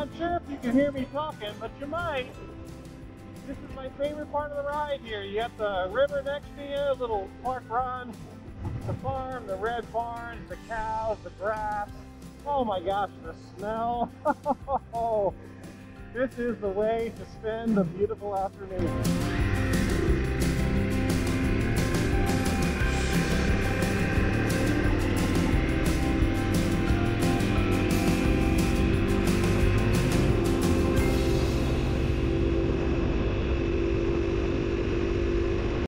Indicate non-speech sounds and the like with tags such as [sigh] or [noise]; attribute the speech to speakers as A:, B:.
A: not sure if you can hear me talking, but you might. This is my favorite part of the ride here. You have the river next to you, little park run, the farm, the red barns, the cows, the grass. Oh my gosh, the smell. [laughs] Oh, this is the way to spend a beautiful afternoon.